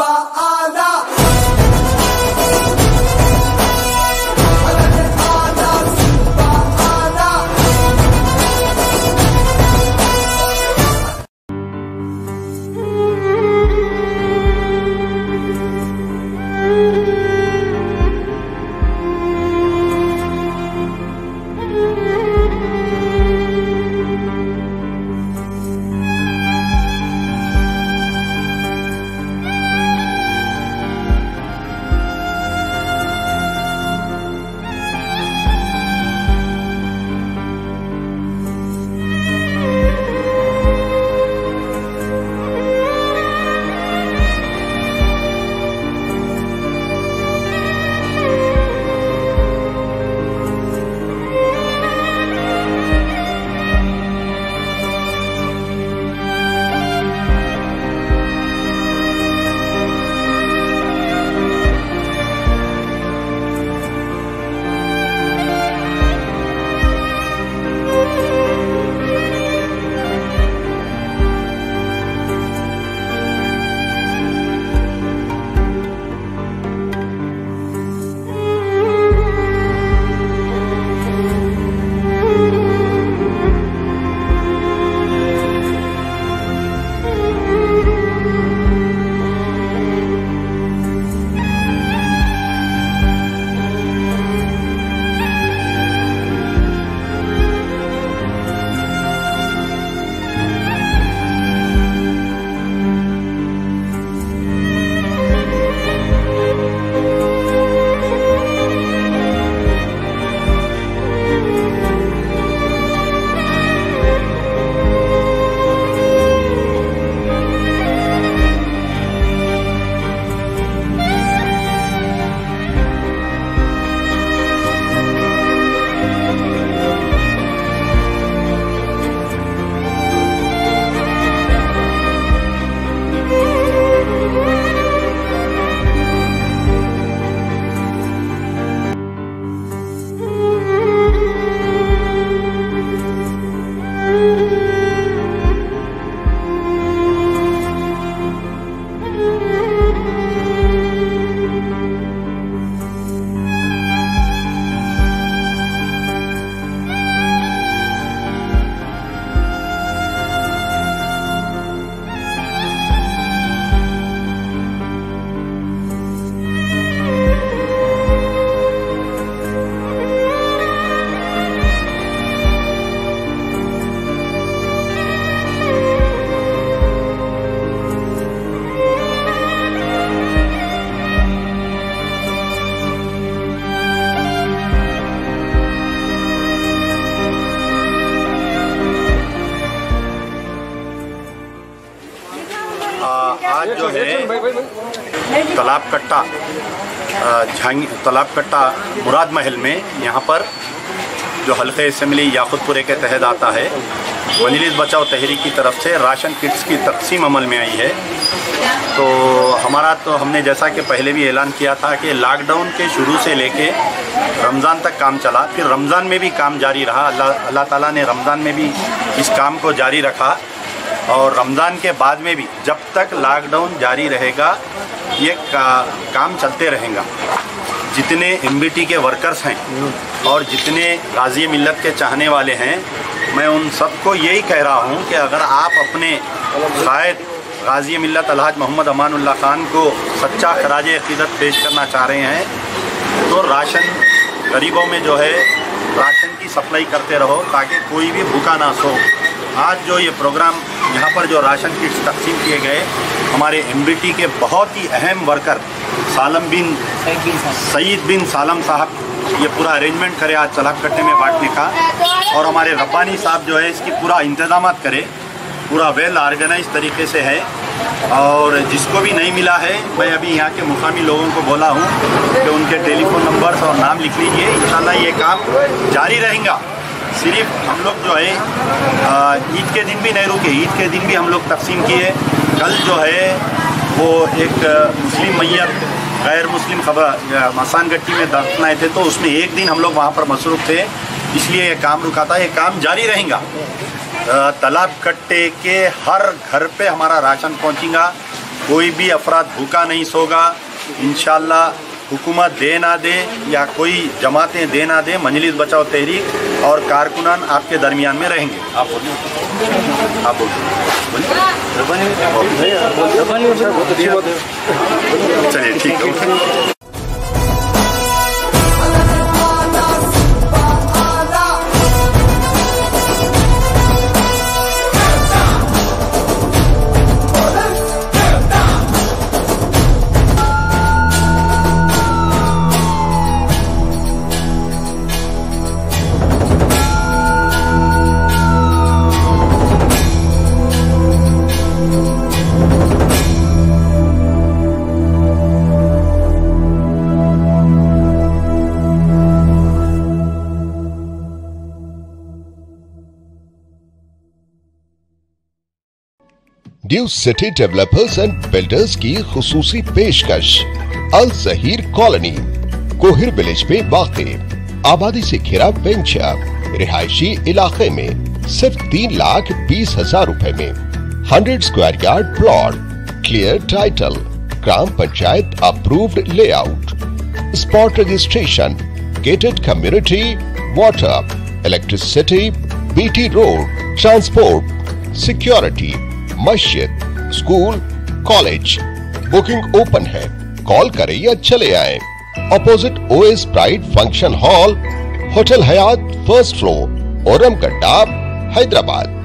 Abba. आज जो है, तालाब कट्टा झांगी, तालाब कट्टा मुराद महल में यहाँ पर जो हल्के असम्बली याकुतपुरे के तहत आता है मजलिस बचाओ तहरीक की तरफ़ से राशन किट्स की तकसीम अमल में आई है। तो हमारा तो हमने जैसा कि पहले भी ऐलान किया था कि लॉकडाउन के शुरू से लेके रमज़ान तक काम चला, फिर रमज़ान में भी काम जारी रहा। अल्लाह अल्लाह ताला ने रमज़ान में भी इस काम को जारी रखा। और रमज़ान के बाद में भी जब तक लॉकडाउन जारी रहेगा ये का, काम चलते रहेगा। जितने एमबीटी के वर्कर्स हैं और जितने गाजी मिलत के चाहने वाले हैं मैं उन सबको यही कह रहा हूँ कि अगर आप अपने शायद गाजी मिलत अलहाज मोहम्मद अमानुल्लाह खान को सच्चा खराज अकीदत पेश करना चाह रहे हैं तो राशन गरीबों में जो है राशन की सप्लाई करते रहो ताकि कोई भी भूखा ना सो। आज जो ये प्रोग्राम यहाँ पर जो राशन किट्स तकसीम किए गए हमारे एमबीटी के बहुत ही अहम वर्कर सालम बिन सईद बिन सालम साहब ये पूरा अरेंजमेंट करे आज चलाक कट्टे में बांटने का। और हमारे रब्बानी साहब जो है इसकी पूरा इंतज़ाम करे। पूरा वेल ऑर्गेनाइज तरीके से है। और जिसको भी नहीं मिला है मैं अभी यहाँ के मुकामी लोगों को बोला हूँ कि उनके टेलीफोन नंबर्स और नाम लिख लीजिए। इन ये काम जारी रहेगा। सिर्फ़ हम लोग जो है ईद के दिन भी नहीं रुके, ईद के दिन भी हम लोग तकसीम किए। कल जो है, वो एक मुस्लिम मैयत गैर मुस्लिम खबर मसान गट्टी में दफन थे तो उसमें एक दिन हम लोग वहाँ पर मसरूफ़ थे। इसलिए ये काम रुका था, ये काम जारी रहेगा। तालाब कट्टे के हर घर पे हमारा राशन पहुँचेगा। कोई भी अफराद भूखा नहीं सोगा। इन हुकूमत दे ना दे या कोई जमातें दे ना दे, मंजलिस बचाओ तहरीक। और कारकुनान आपके दरमियान में रहेंगे आप बोलिए आप बोलिए चलिए ठीक है New City Developers and Builders की खसूसी पेशकश, अल जहीर कॉलोनी, कोहिर विलेज में वाक़ आबादी से घिरा वेंचर, रिहायशी इलाके में सिर्फ़ तीन लाख बीस हज़ार रूपए में hundred square yard plot clear title gram panchayat approved layout spot registration gated community water electricity BT road transport security मस्जिद, स्कूल, कॉलेज। बुकिंग ओपन है। कॉल करें या चले आए। Opposite O S Pride function hall hotel Hyatt first floor Oram Hyderabad.